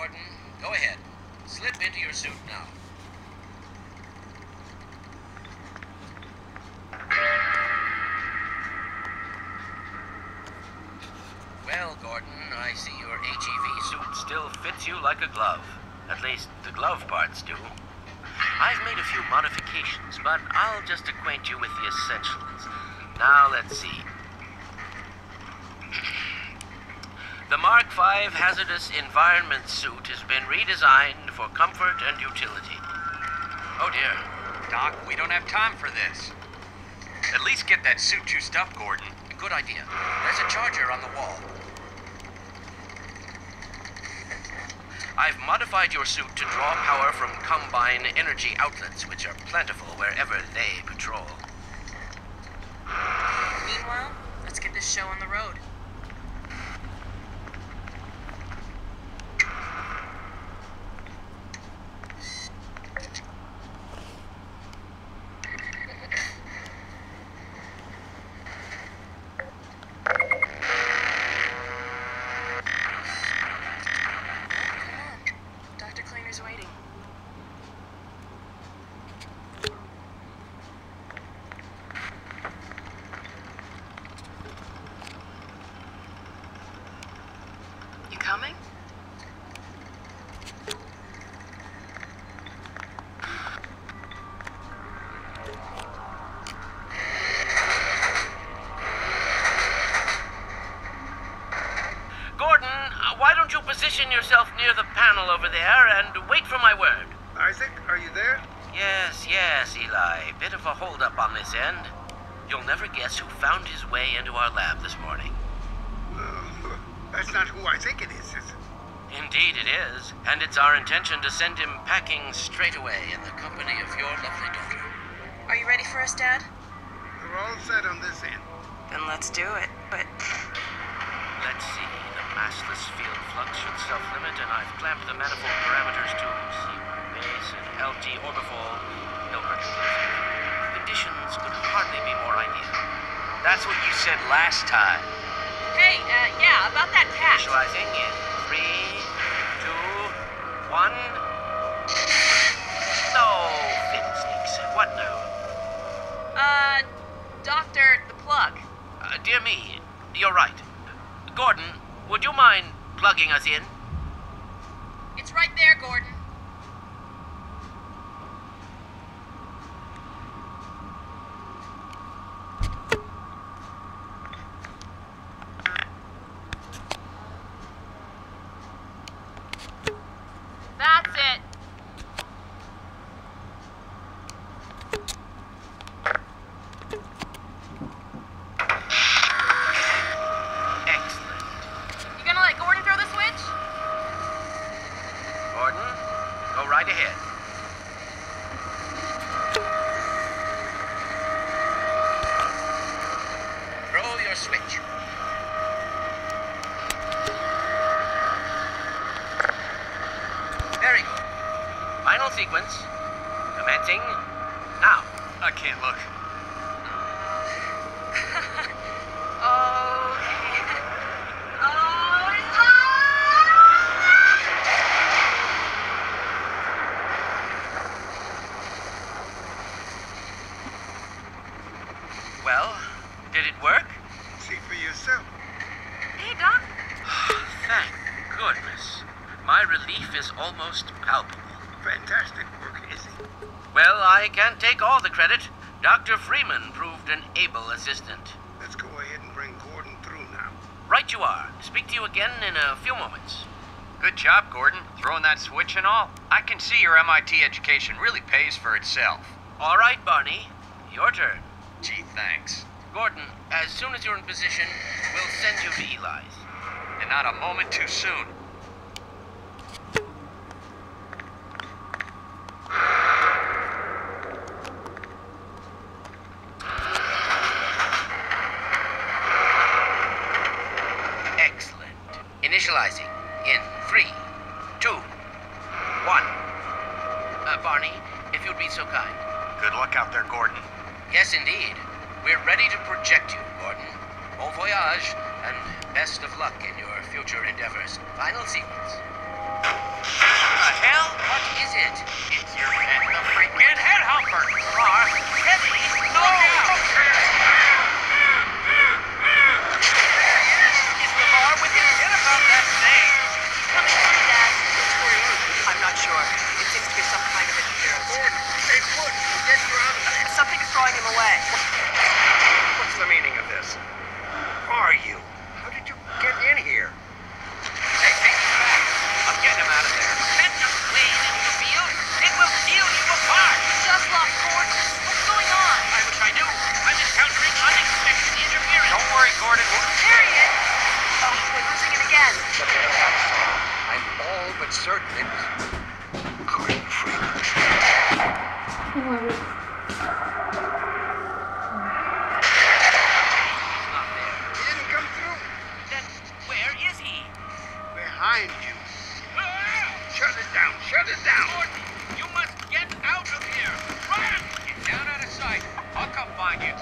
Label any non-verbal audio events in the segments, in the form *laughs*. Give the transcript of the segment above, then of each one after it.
Gordon. Go ahead. Slip into your suit now. Well, Gordon, I see your HEV suit still fits you like a glove. At least, the glove parts do. I've made a few modifications, but I'll just acquaint you with the essentials. Now, let's see. The Mark V hazardous environment suit has been redesigned for comfort and utility. Oh dear. Doc, we don't have time for this. At least get that suit juiced up, Gordon. Good idea. There's a charger on the wall. I've modified your suit to draw power from Combine energy outlets, which are plentiful wherever they patrol. Meanwhile, let's get this show on the road. Come on. Dr. Kleiner's waiting. You coming? Gordon, why don't you position yourself near the panel over there and wait for my word? Isaac, are you there? Yes, yes, Eli. Bit of a holdup on this end. You'll never guess who found his way into our lab this morning. Uh, *laughs* that's not who I think it is, is it? Indeed, it is. And it's our intention to send him packing straight away in the company of your lovely daughter. Are you ready for us, Dad? We're all set on this end. Then let's do it. But Let's see. Massless field flux should self-limit, and I've clamped the manifold parameters to C1 base and LT orbifold. Hilbert inclusive. Conditions could hardly be more ideal. That's what you said last time. hey, uh, yeah, about that cat. Initializing in three, two, one. No, fiddlesticks. What now? Uh, Doctor, the plug. Uh, dear me, you're right. Gordon, would you mind plugging us in? It's right there, Gordon. That's it. Excellent. You gonna let Gordon throw the switch? Gordon, go right ahead. Throw your switch. Very good. Final sequence. Commencing now. I can't look. Oh. oh. Well, did it work? See for yourself. Hey, Doc. Thank goodness. My relief is almost palpable. Fantastic work, Izzy. Well, I can't take all the credit. Dr. Freeman proved an able assistant. Let's go ahead and bring Gordon through now. Right you are. Speak to you again in a few moments. Good job, Gordon. Throwing that switch and all. I can see your MIT education really pays for itself. All right, Barney. Your turn. Gee, thanks. Gordon, as soon as you're in position, we'll send you to Eli's. And not a moment too soon. Initializing in three, two, one. Uh, Barney, if you'd be so kind. Good luck out there, Gordon. Yes, indeed. We're ready to project you, Gordon. Bon voyage, and best of luck in your future endeavors. Final sequence. The hell? What is it? It's your head. The freaking head helper. Heavy, no, no. But certain it was Gordon Freeman. However, He's not there. He didn't come through. Then where is he? Behind you. Shut it down. Shut it down. Gordon, you must get out of here. Run! Get down out of sight. I'll come find you.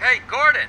Hey, Gordon.